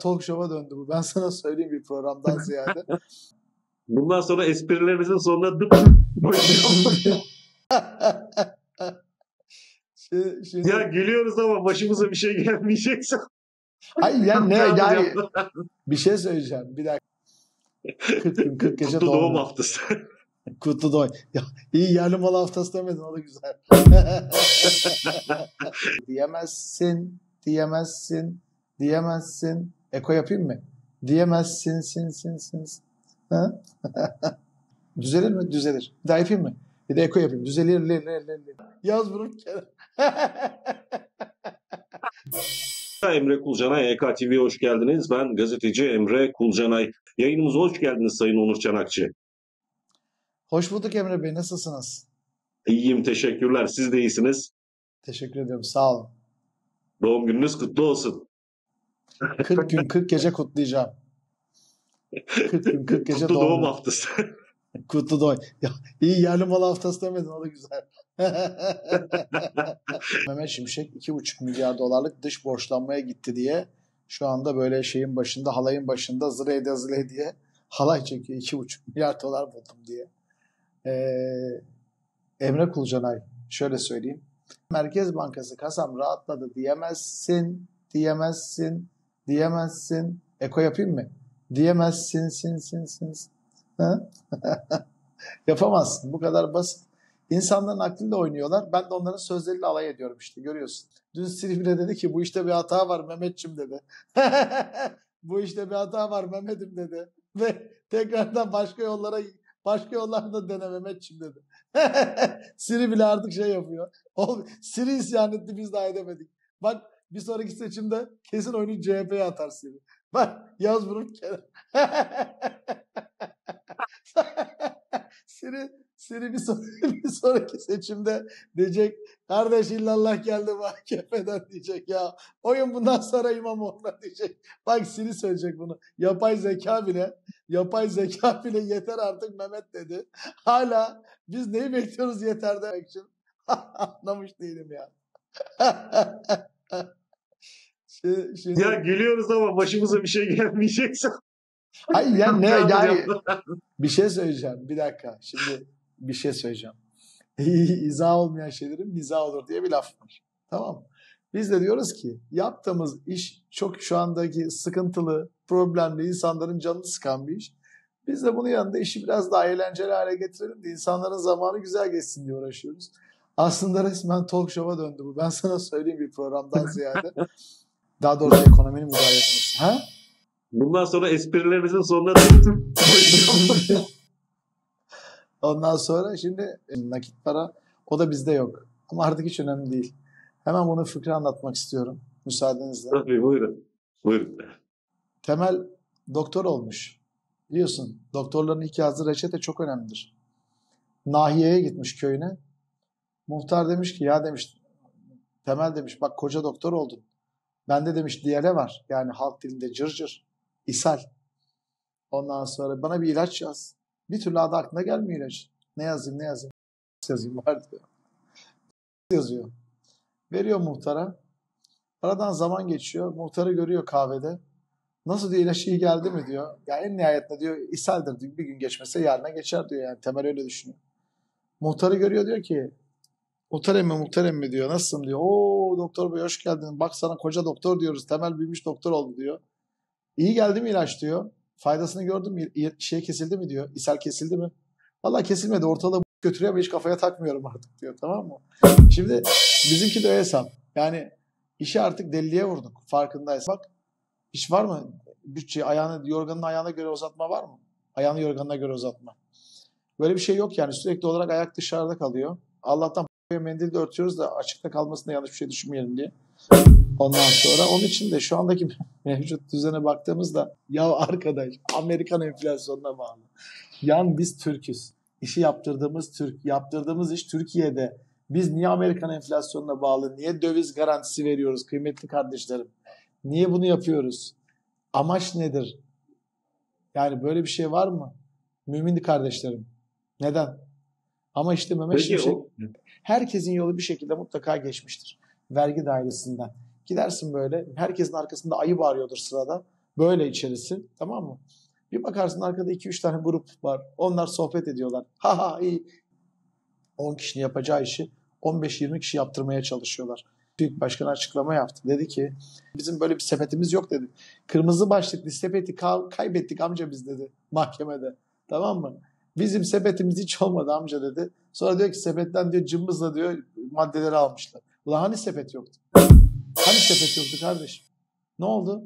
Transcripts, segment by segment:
talk show'a döndü bu. Ben sana söyleyeyim bir programdan ziyade. Bundan sonra esprilerimizin sonuna dıp Şey- şimdi- ya gülüyoruz ama başımıza bir şey gelmeyecekse. Hayır ya ne yani bir şey söyleyeceğim. Bir dakika. 40 gün 40 gece Kutlu doğum doğum. haftası. Kutlu doğum. Ya, iyi yerli mal haftası demedin o da güzel. diyemezsin, diyemezsin, diyemezsin. Eko yapayım mı? Diyemezsin, sin, sin, sin. sin. Ha? Düzelir mi? Düzelir. Bir daha yapayım mı? Bir de eko yapayım. Düzelir, lir, lir, lir. Yaz bunu. Emre Kulcanay, EK TV'ye hoş geldiniz. Ben gazeteci Emre Kulcanay. Yayınımıza hoş geldiniz Sayın Onur Çanakçı. Hoş bulduk Emre Bey. Nasılsınız? İyiyim, teşekkürler. Siz de iyisiniz. Teşekkür ediyorum. Sağ olun. Doğum gününüz kutlu olsun. 40 gün 40 gece kutlayacağım. 40 gün 40 gece Kutlu doğum doğum. haftası. Kutlu doğum. Ya, iyi yerli mal haftası demedin o da güzel. Mehmet Şimşek 2,5 milyar dolarlık dış borçlanmaya gitti diye şu anda böyle şeyin başında halayın başında zıreyde zırey diye halay çekiyor 2,5 milyar dolar buldum diye. Ee, Emre Kulcanay şöyle söyleyeyim. Merkez Bankası kasam rahatladı diyemezsin, diyemezsin, diyemezsin. Eko yapayım mı? Diyemezsin, sin, sin, sin. Yapamazsın. Bu kadar basit. İnsanların aklıyla oynuyorlar. Ben de onların sözleriyle alay ediyorum işte görüyorsun. Dün Silivri dedi ki bu işte bir hata var Mehmetçim dedi. bu işte bir hata var Mehmet'im dedi. Ve tekrardan başka yollara başka yollarda dene Mehmetçim dedi. Siri bile artık şey yapıyor. Siri isyan etti biz daha edemedik. Bak bir sonraki seçimde kesin oyunu CHP'ye atar Siri. Bak yaz bunu kere. Siri, Siri bir, son- bir sonraki seçimde diyecek kardeş illallah geldi AKP'den diyecek ya. Oyun bundan sonra İmamoğlu'na diyecek. Bak Siri söyleyecek bunu. Yapay zeka bile yapay zeka bile yeter artık Mehmet dedi. Hala biz neyi bekliyoruz yeter demek için. Anlamış değilim ya. Şey- şimdi- ya gülüyoruz ama başımıza bir şey gelmeyecekse. Hayır ya ne yani bir şey söyleyeceğim. Bir dakika. Şimdi bir şey söyleyeceğim. İzah olmayan şeylerin mizah olur diye bir laf var. Tamam mı? Biz de diyoruz ki yaptığımız iş çok şu andaki sıkıntılı, problemli, insanların canını sıkan bir iş. Biz de bunun yanında işi biraz daha eğlenceli hale getirelim de insanların zamanı güzel geçsin diye uğraşıyoruz. Aslında resmen talk show'a döndü bu. Ben sana söyleyeyim bir programdan ziyade. Daha doğrusu ekonominin müdahale etmesi. Ha? Bundan sonra esprilerimizin sonuna dıp Ondan sonra şimdi nakit para o da bizde yok. Ama artık hiç önemli değil. Hemen bunu fıkra anlatmak istiyorum. Müsaadenizle. Tabii buyurun. Buyurun. Temel doktor olmuş. Biliyorsun doktorların ilk yazdığı reçete çok önemlidir. Nahiye'ye gitmiş köyüne. Muhtar demiş ki ya demiş Temel demiş bak koca doktor oldun. Bende demiş diyale var. Yani halk dilinde cırcır. Cır, ishal. Ondan sonra bana bir ilaç yaz. Bir türlü adı aklına gelmiyor ilaç. Ne yazayım ne yazayım. yazayım var diyor. Yazıyor. Veriyor muhtara. Aradan zaman geçiyor. Muhtarı görüyor kahvede. Nasıl diyor ilaç iyi geldi mi diyor. Ya en nihayetinde diyor ishaldir diyor. Bir gün geçmese yarına geçer diyor yani. Temel öyle düşünüyor. Muhtarı görüyor diyor ki Muhtar emmi muhtar emmi diyor. Nasılsın diyor. Oo doktor bey hoş geldin. Bak sana koca doktor diyoruz. Temel büyümüş doktor oldu diyor. İyi geldi mi ilaç diyor. Faydasını gördün mü? Şey kesildi mi diyor. İshal kesildi mi? Vallahi kesilmedi. Ortalığı götürüyor ama hiç kafaya takmıyorum artık diyor. Tamam mı? Şimdi bizimki de öyle hesap. Yani işi artık deliliğe vurduk. Farkındayız. Bak hiç var mı? Bütçe ayağını, yorganın ayağına göre uzatma var mı? Ayağını yorganına göre uzatma. Böyle bir şey yok yani. Sürekli olarak ayak dışarıda kalıyor. Allah'tan mendil de örtüyoruz da açıkta kalmasında yanlış bir şey düşünmeyelim diye. Ondan sonra onun için de şu andaki mevcut düzene baktığımızda ya arkadaş Amerikan enflasyonuna bağlı. Yan biz Türk'üz. İşi yaptırdığımız Türk, yaptırdığımız iş Türkiye'de. Biz niye Amerikan enflasyonuna bağlı? Niye döviz garantisi veriyoruz kıymetli kardeşlerim? Niye bunu yapıyoruz? Amaç nedir? Yani böyle bir şey var mı? Mümin kardeşlerim. Neden? Ama işte Mehmet Peki Şimşek o herkesin yolu bir şekilde mutlaka geçmiştir. Vergi dairesinden. Gidersin böyle herkesin arkasında ayı bağırıyordur sırada. Böyle içerisi tamam mı? Bir bakarsın arkada 2-3 tane grup var. Onlar sohbet ediyorlar. Ha ha iyi. 10 kişinin yapacağı işi 15-20 kişi yaptırmaya çalışıyorlar. Büyük başkan açıklama yaptı. Dedi ki bizim böyle bir sepetimiz yok dedi. Kırmızı başlıklı sepeti kaybettik amca biz dedi mahkemede. Tamam mı? Bizim sepetimiz hiç olmadı amca dedi. Sonra diyor ki sepetten diyor cımbızla diyor maddeleri almışlar. Ulan hani sepet yoktu? Hani sepet yoktu kardeşim? Ne oldu?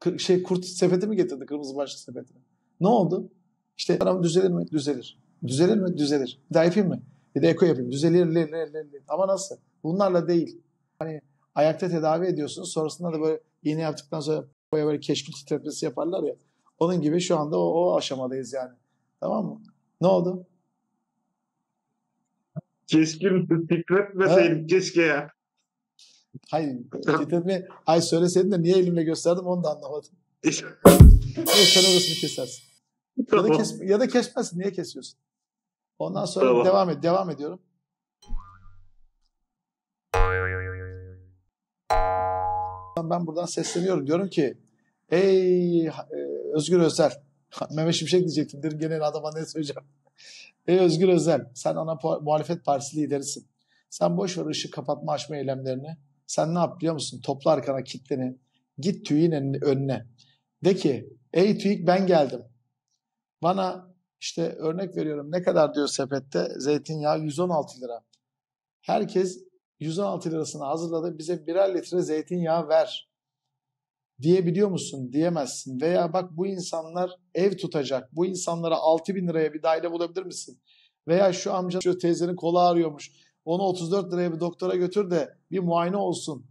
K- şey kurt sepeti mi getirdi kırmızı başlık sepetini? Ne oldu? İşte aram düzelir mi? Düzelir. Düzelir mi? Düzelir. Bir daha yapayım mı? Bir de eko yapayım. Düzelir, lir, lir, lir, lir. Ama nasıl? Bunlarla değil. Hani ayakta tedavi ediyorsunuz. Sonrasında da böyle iğne yaptıktan sonra böyle keşkül titretmesi yaparlar ya. Onun gibi şu anda o, o aşamadayız yani. Tamam mı? Ne oldu? Keskin titretmeseydim keşke ya. Hayır, titretme. Hayır söyleseydin de niye elimle gösterdim onu da anlamadım. Evet, sen orasını kesersin. Ya da, kes, ya da kesmezsin. Niye kesiyorsun? Ondan sonra Tamam. devam et. Devam ediyorum. Ben buradan sesleniyorum. Diyorum ki ey e, Özgür Özel Mehmet Şimşek diyecektim. Dedim gene adama ne söyleyeceğim. Ey Özgür Özel sen ana muhalefet partisi liderisin. Sen boş ver ışık kapatma açma eylemlerini. Sen ne yap biliyor musun? Topla arkana kitleni. Git önüne- önüne. De ki ey TÜİK ben geldim. Bana işte örnek veriyorum ne kadar diyor sepette zeytinyağı 116 lira. Herkes 116 lirasını hazırladı bize birer litre zeytinyağı ver. Diyebiliyor musun? Diyemezsin. Veya bak bu insanlar ev tutacak. Bu insanlara 6 bin liraya bir daire bulabilir misin? Veya şu amca şu teyzenin kolu ağrıyormuş. Onu 34 liraya bir doktora götür de bir muayene olsun.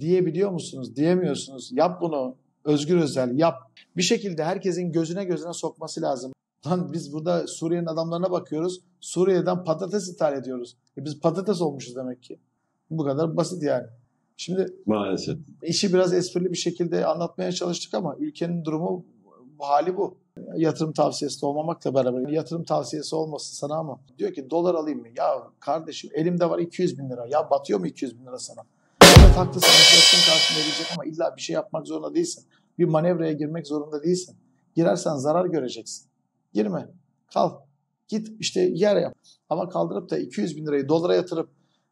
Diyebiliyor musunuz? Diyemiyorsunuz. Yap bunu. Özgür Özel yap. Bir şekilde herkesin gözüne gözüne sokması lazım. Lan biz burada Suriye'nin adamlarına bakıyoruz. Suriye'den patates ithal ediyoruz. E biz patates olmuşuz demek ki. Bu kadar basit yani. Şimdi Maalesef. işi biraz esprili bir şekilde anlatmaya çalıştık ama ülkenin durumu bu hali bu. Yatırım tavsiyesi de olmamakla beraber yatırım tavsiyesi olmasın sana ama diyor ki dolar alayım mı? Ya kardeşim elimde var 200 bin lira. Ya batıyor mu 200 bin lira sana? Evet haklısın enflasyon karşısında ödeyecek ama illa bir şey yapmak zorunda değilsin. Bir manevraya girmek zorunda değilsin. Girersen zarar göreceksin. Girme. Kal. Git işte yer yap. Ama kaldırıp da 200 bin lirayı dolara yatırıp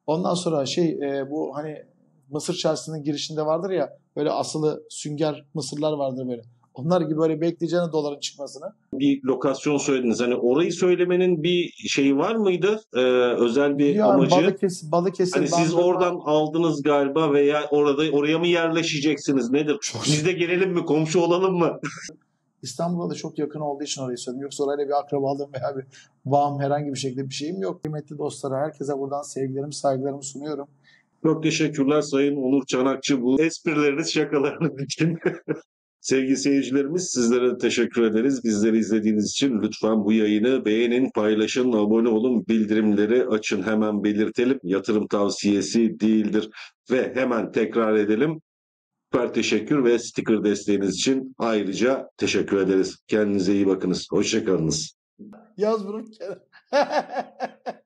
ondan sonra şey e, bu hani Mısır çarşısının girişinde vardır ya böyle asılı sünger mısırlar vardır böyle. Onlar gibi böyle bekleyeceğine doların çıkmasını. Bir lokasyon söylediniz. Hani orayı söylemenin bir şeyi var mıydı? Ee, özel bir Yani amacı? Balıkesir, Balıkesir, Hani siz oradan aldınız galiba veya orada oraya mı yerleşeceksiniz? Nedir? Çok- Biz de gelelim mi? Komşu olalım mı? İstanbul'a da çok yakın olduğu için orayı söyledim. Yoksa orayla bir akrabalığım veya bir bağım herhangi bir şekilde bir şeyim yok. Kıymetli dostlara herkese buradan sevgilerimi, saygılarımı sunuyorum. Çok teşekkürler Sayın Onur Çanakçı bu esprileriniz, şakalarınız için. Sevgili seyircilerimiz sizlere teşekkür ederiz. Bizleri izlediğiniz için lütfen bu yayını beğenin, paylaşın, abone olun, bildirimleri açın. Hemen belirtelim. Yatırım tavsiyesi değildir. Ve hemen tekrar edelim. Süper teşekkür ve sticker desteğiniz için ayrıca teşekkür ederiz. Kendinize iyi bakınız. Hoşçakalınız. Yaz bunu.